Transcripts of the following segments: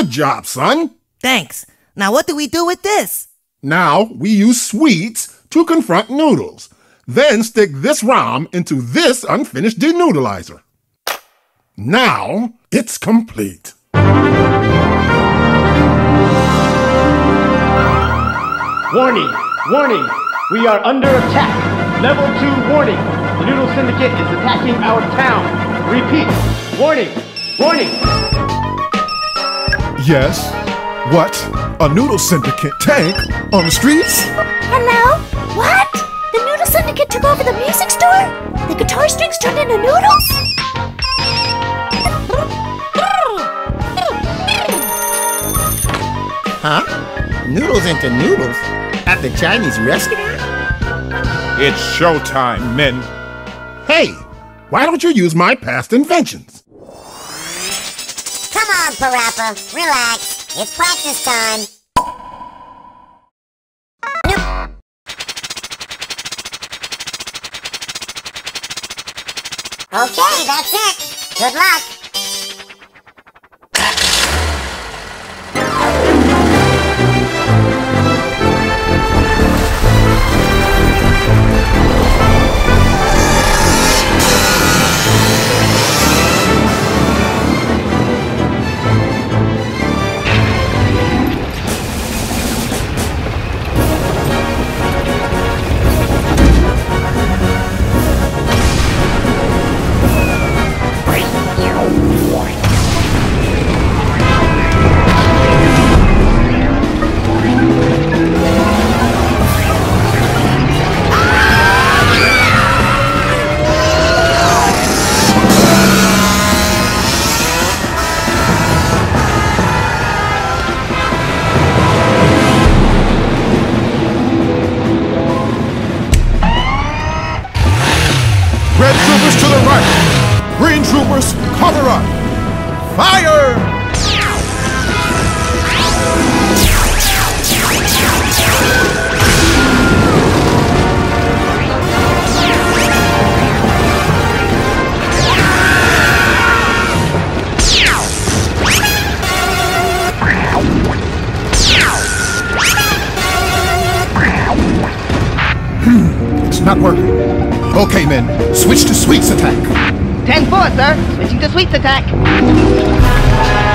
Good job, son. Thanks. Now what do we do with this? Now we use sweets to confront noodles. Then stick this ROM into this unfinished denoodleizer. Now it's complete. Warning! Warning! We are under attack! Level 2 warning! The Noodle Syndicate is attacking our town! Repeat! Warning! Warning! Yes? What? A noodle syndicate tank on the streets? Hello? What? The Noodle Syndicate took over the music store? The guitar strings turned into noodles? Huh? Noodles into noodles? At the Chinese restaurant? It's showtime, men. Hey, why don't you use my past inventions? On, PaRappa. Relax. It's practice time. Okay, that's it. Good luck. Not working. Okay, men, switch to sweets attack. 10-4, sir. Switching to sweets attack.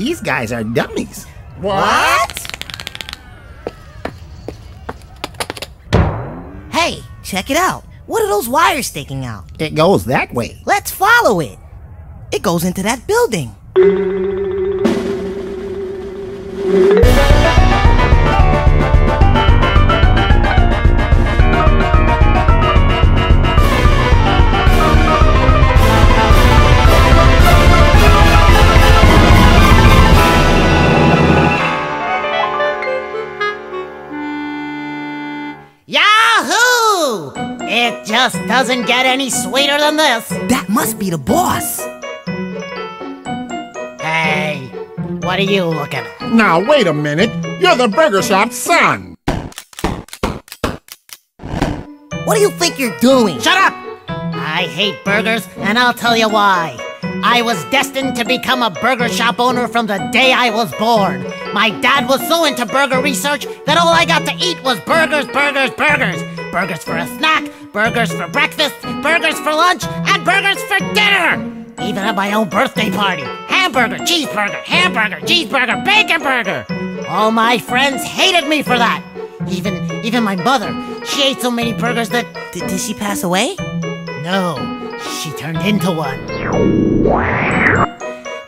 These guys are dummies. What? Hey, check it out. What are those wires sticking out? It goes that way. Let's follow it. It goes into that building. Just doesn't get any sweeter than this. That must be the boss. Hey, what are you looking at? Now, wait a minute. You're the burger shop's son. What do you think you're doing? Shut up! I hate burgers, and I'll tell you why. I was destined to become a burger shop owner from the day I was born. My dad was so into burger research that all I got to eat was burgers, burgers, burgers. Burgers for a snack, burgers for breakfast, burgers for lunch, and burgers for dinner! Even at my own birthday party. Hamburger, cheeseburger, hamburger, cheeseburger, bacon burger! All my friends hated me for that. Even even my mother. She ate so many burgers that Did, did she pass away? no, she turned into one.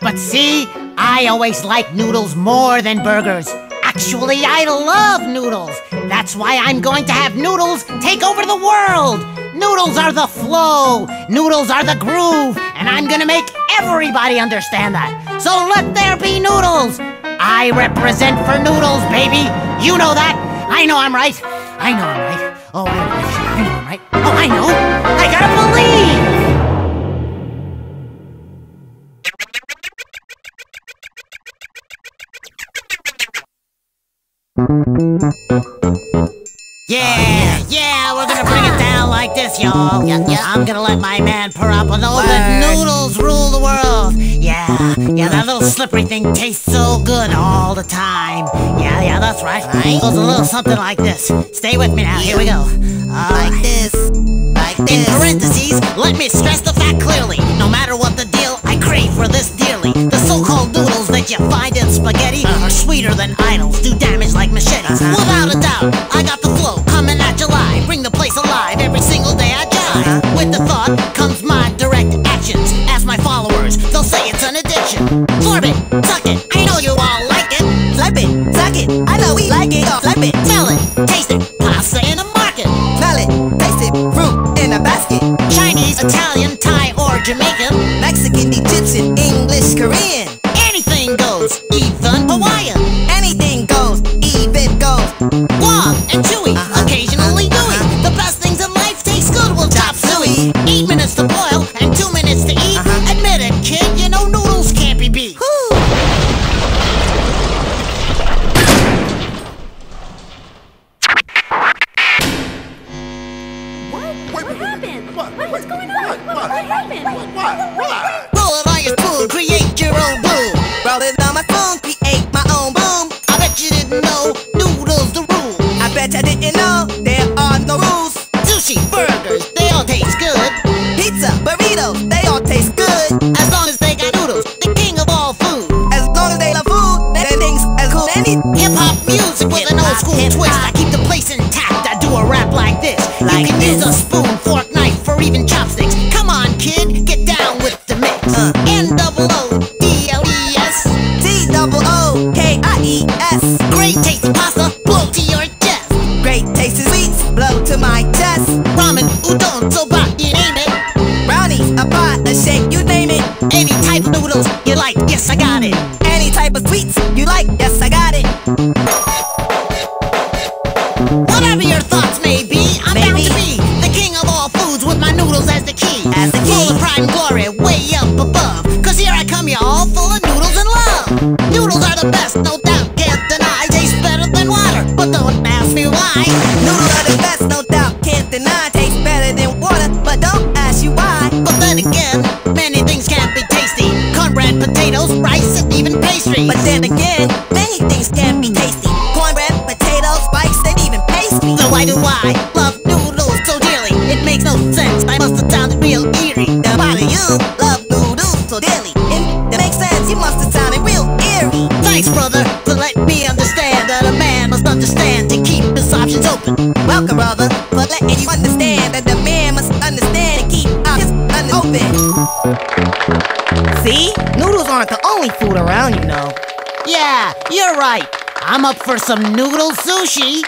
But see, I always like noodles more than burgers. Actually, I love noodles. That's why I'm going to have noodles take over the world. Noodles are the flow, noodles are the groove, and I'm gonna make everybody understand that. So let there be noodles. I represent for noodles, baby. You know that. I know I'm right. I know I'm right. Oh, I know, I'm right. Oh, I know. I gotta believe. Yeah, yeah, we're gonna bring it down like this, y'all. I'm gonna let my man that noodles rule the world. Yeah, yeah, that little slippery thing tastes so good all the time. Yeah, yeah, that's right. Right. Goes a little something like this. Stay with me now. Here we go. Uh, Like this. Like this. in parentheses, let me stress the fact clearly. No matter what the deal, I crave for this dearly. The so-called noodles that you find in spaghetti are sweeter than idols, do damage Without a doubt, I got the flow coming at you live. Bring the place alive every single day I jive. With the thought comes my direct actions. Ask my followers, they'll say it's an addiction. Suck it, happened? What, what's going on? What, what happened? What? What? Roll it on your spoon, create your own boom. Roll it on my phone. Create my own boom. I bet you didn't know noodles the rule. I bet I didn't know there are no rules. Sushi, burgers, they all taste good. Pizza, burritos, they all taste good. As long as they got noodles, the king of all food. As long as they love food, then things as cool as any. Hip hop music with an old school Hip-hop, twist. hip-hop. I keep the place intact. I do a rap like this. Like you can use this. a spoon, Any type of noodles you like, yes, I got it. Then again, many things can be tasty. Cornbread, potatoes, rice, and even pastry. so why do I love noodles so dearly? It makes no sense, I must have sounded real eerie. Now why do you love noodles so dearly? It makes sense, you must have sounded real eerie. Thanks, brother, for letting me understand that a man must understand to keep his options open. Welcome, brother, for letting you understand that the man must understand and keep options open. See? Noodles aren't the only food around, you know. Yeah, you're right. I'm up for some noodle sushi.